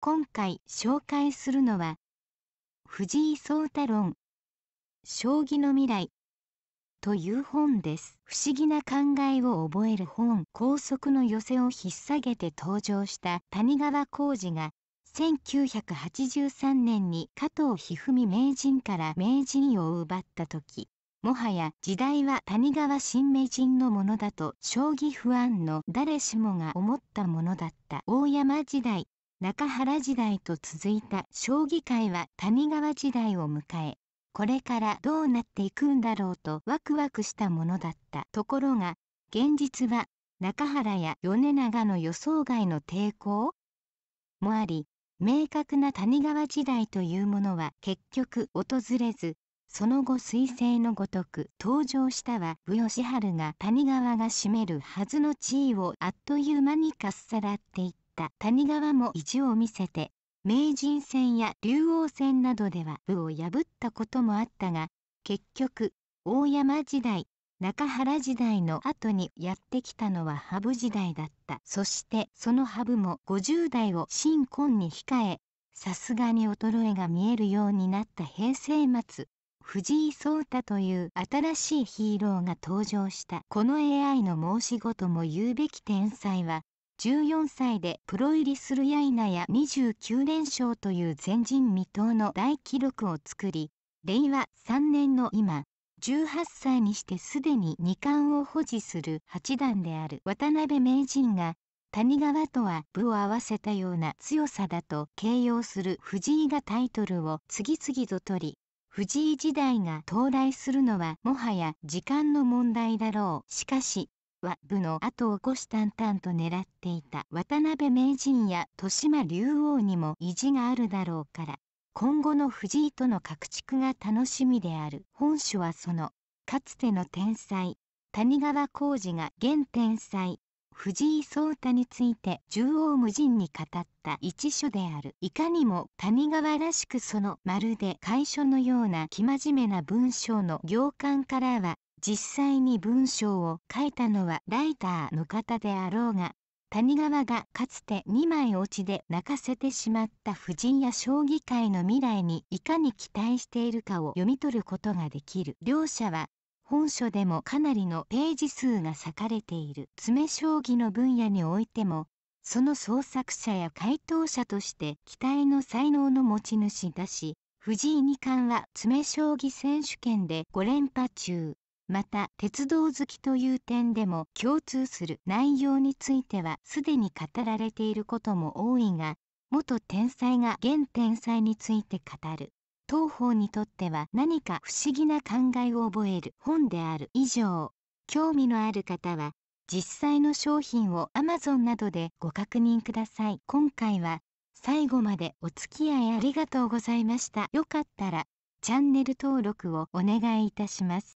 今回紹介するのは藤井聡太論将棋の未来という本です。不思議な考えを覚える本。高速の寄せを引っ提げて登場した谷川浩司が1983年に加藤一二三名人から名人を奪った時もはや時代は谷川新名人のものだと将棋不安の誰しもが思ったものだった。大山時代中原時代と続いた将棋界は谷川時代を迎えこれからどうなっていくんだろうとワクワクしたものだった。ところが現実は中原や米長の予想外の抵抗？もあり明確な谷川時代というものは結局訪れずその後彗星のごとく登場したは武義治が谷川が占めるはずの地位をあっという間にかっさらっていった。た谷川も意地を見せて名人戦や竜王戦などでは武を破ったこともあったが結局大山時代中原時代の後にやってきたのは羽生時代だった。そしてその羽生も50代を新婚に控えさすがに衰えが見えるようになった平成末藤井聡太という新しいヒーローが登場した。この AI の申し子とも言うべき天才は14歳でプロ入りするや否や29連勝という前人未到の大記録を作り令和3年の今18歳にしてすでに2冠を保持する八段である渡辺名人が谷川とは部を合わせたような強さだと形容する藤井がタイトルを次々と取り藤井時代が到来するのはもはや時間の問題だろう。しかしは部の後を虎視眈々と狙っていた。渡辺名人や豊島竜王にも意地があるだろうから。今後の藤井との拡築が楽しみである。本書はその。かつての天才。谷川浩司が現天才。藤井聡太について。縦横無尽に語った。一書である。いかにも。谷川らしくその。まるで。楷書のような。生真面目な文章の行間からは。実際に文章を書いたのはライターの方であろうが谷川がかつて2枚落ちで泣かせてしまった藤井や将棋界の未来にいかに期待しているかを読み取ることができる両者は本書でもかなりのページ数が割かれている。詰将棋の分野においてもその創作者や回答者として期待の才能の持ち主だし藤井二冠は詰将棋選手権で5連覇中。また鉄道好きという点でも共通する内容についてはすでに語られていることも多いが元天才が現天才について語る。当方にとっては何か不思議な考えを覚える。本である以上興味のある方は実際の商品を Amazon などでご確認ください。今回は最後までお付き合いありがとうございました。よかったらチャンネル登録をお願いいたします。